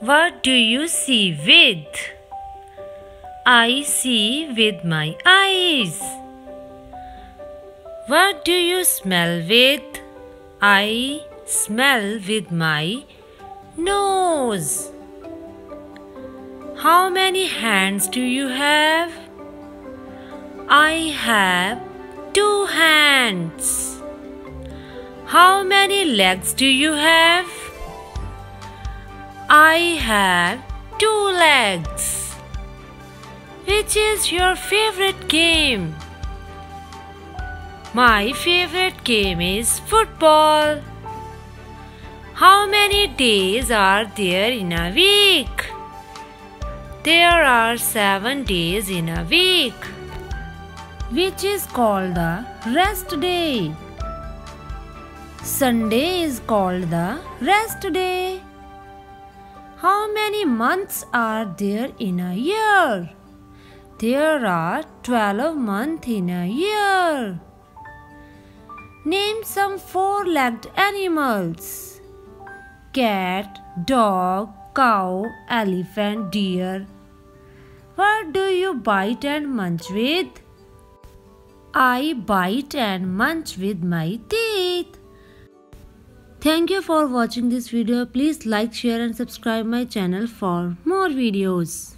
What do you see with? I see with my eyes. What do you smell with? I smell with my nose. How many hands do you have? I have two hands. How many legs do you have? I have two legs. Which is your favorite game? My favorite game is football. How many days are there in a week? There are seven days in a week, which is called the rest day. Sunday is called the rest day. How many months are there in a year? There are 12 months in a year. Name some four legged animals cat, dog, cow, elephant, deer. What do you bite and munch with? I bite and munch with my teeth. Thank you for watching this video. Please like, share and subscribe my channel for more videos.